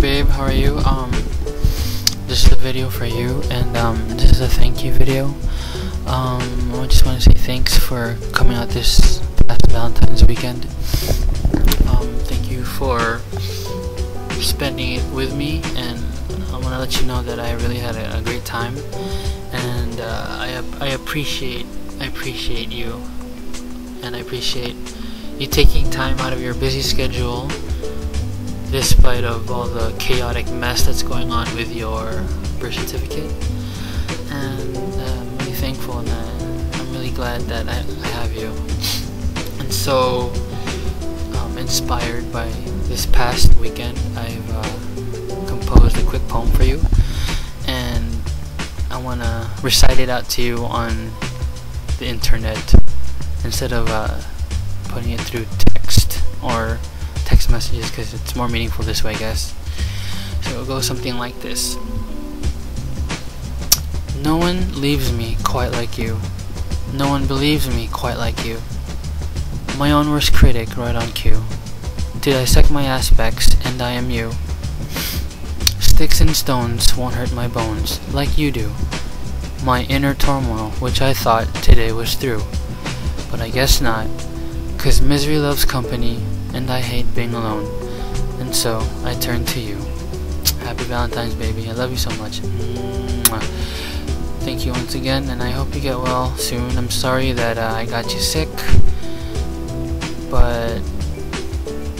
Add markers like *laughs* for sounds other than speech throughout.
babe, how are you? Um, this is a video for you, and um, this is a thank you video. Um, I just want to say thanks for coming out this past Valentine's weekend. Um, thank you for spending it with me, and I want to let you know that I really had a, a great time, and uh, I I appreciate I appreciate you, and I appreciate you taking time out of your busy schedule despite of all the chaotic mess that's going on with your birth certificate. And uh, I'm really thankful and I'm really glad that I, I have you. And so um, inspired by this past weekend, I've uh, composed a quick poem for you. And I want to recite it out to you on the internet instead of uh, putting it through text or text messages because it's more meaningful this way, I guess. So it'll go something like this. No one leaves me quite like you. No one believes me quite like you. My own worst critic right on cue. To dissect my aspects, and I am you. Sticks and stones won't hurt my bones, like you do. My inner turmoil, which I thought today was through. But I guess not, cause misery loves company, and I hate being alone. And so I turn to you. Happy Valentine's, baby. I love you so much. Mwah. Thank you once again, and I hope you get well soon. I'm sorry that uh, I got you sick, but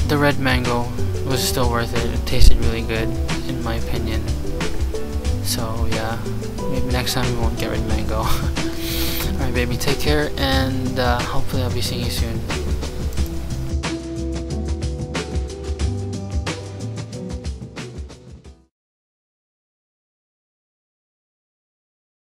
the red mango was still worth it. It tasted really good, in my opinion. So yeah, maybe next time we won't get red mango. *laughs* Alright, baby, take care, and uh, hopefully I'll be seeing you soon.